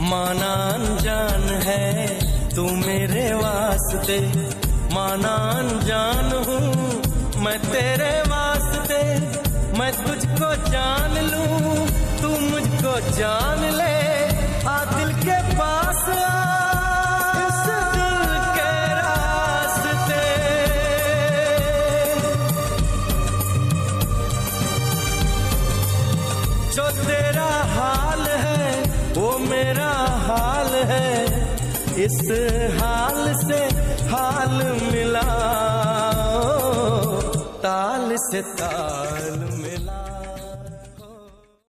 माना जान है तू मेरे वास्ते। माना जान हूँ मैं तेरे वास्ते। मैं तुझको जान लूँ, तू मुझको जान ले। आ दिल के पास जो तेरा हाल है इस हाल से हाल मिला ताल से ताल